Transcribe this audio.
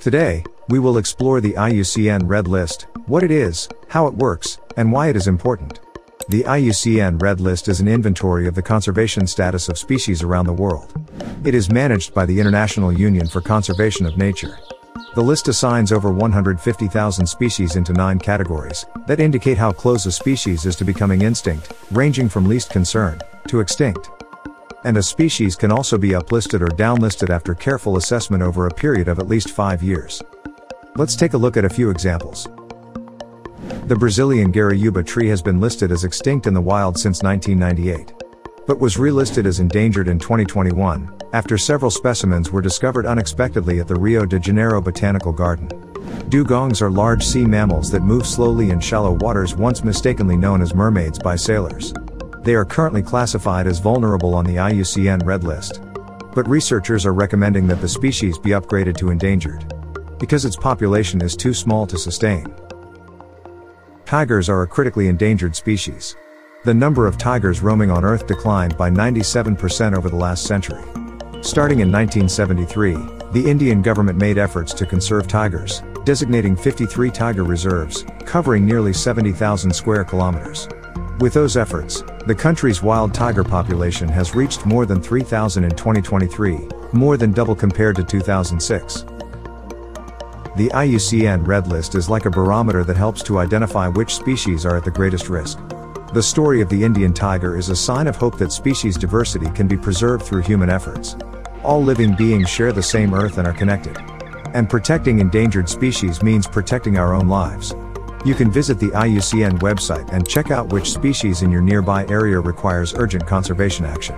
Today, we will explore the IUCN Red List, what it is, how it works, and why it is important. The IUCN Red List is an inventory of the conservation status of species around the world. It is managed by the International Union for Conservation of Nature. The list assigns over 150,000 species into nine categories that indicate how close a species is to becoming extinct, ranging from least concern to extinct. And a species can also be uplisted or downlisted after careful assessment over a period of at least five years. Let's take a look at a few examples. The Brazilian Guarajuba tree has been listed as extinct in the wild since 1998, but was relisted as endangered in 2021 after several specimens were discovered unexpectedly at the Rio de Janeiro Botanical Garden. Dugongs are large sea mammals that move slowly in shallow waters once mistakenly known as mermaids by sailors. They are currently classified as vulnerable on the IUCN Red List. But researchers are recommending that the species be upgraded to endangered. Because its population is too small to sustain. Tigers are a critically endangered species. The number of tigers roaming on Earth declined by 97% over the last century. Starting in 1973, the Indian government made efforts to conserve tigers, designating 53 tiger reserves, covering nearly 70,000 square kilometers. With those efforts, the country's wild tiger population has reached more than 3,000 in 2023, more than double compared to 2006. The IUCN Red List is like a barometer that helps to identify which species are at the greatest risk. The story of the Indian tiger is a sign of hope that species diversity can be preserved through human efforts. All living beings share the same earth and are connected. And protecting endangered species means protecting our own lives. You can visit the IUCN website and check out which species in your nearby area requires urgent conservation action.